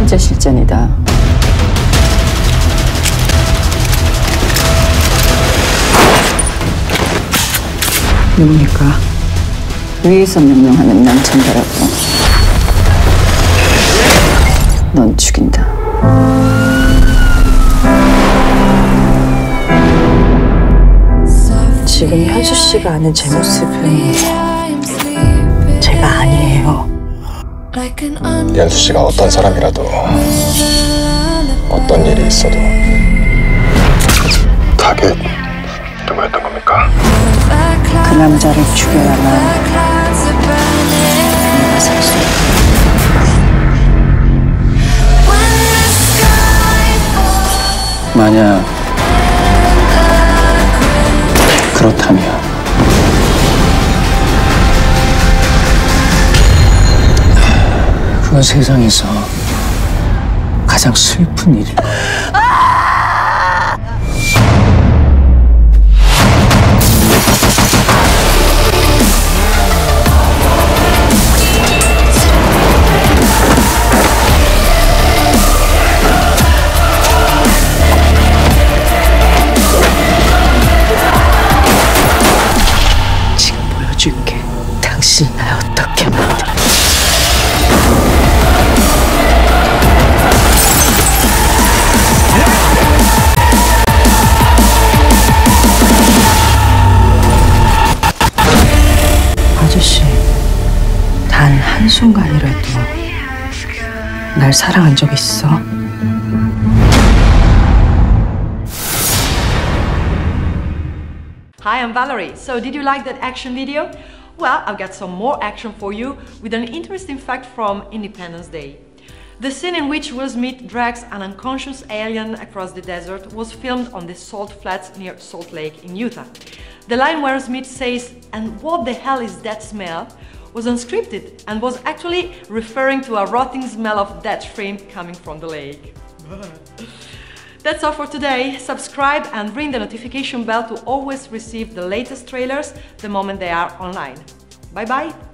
번째 실전이다. 누굽니까? 위에서 난 전달하고 넌 죽인다. 지금 현수 씨가 아는 제 모습은 연수 씨가 어떤 사람이라도 어떤 일이 있어도 타겟 누구였던 겁니까? 그 남자를 죽여야만 내가 있다. 만약 그렇다면 그건 세상에서 가장 슬픈 일일 거야. 지금 보여줄게. 당신이 날 어떻게 만 한순간이라도 날 사랑한 적 있어? Hi, I'm Valerie. So, did you like that action video? Well, I've got some more action for you with an interesting fact from Independence Day. The scene in which Will Smith drags an unconscious alien across the desert was filmed on the Salt Flats near Salt Lake in Utah. The line where Smith says, And what the hell is that smell? Was unscripted and was actually referring to a rotting smell of dead shrimp coming from the lake. That's all for today. Subscribe and ring the notification bell to always receive the latest trailers the moment they are online. Bye bye!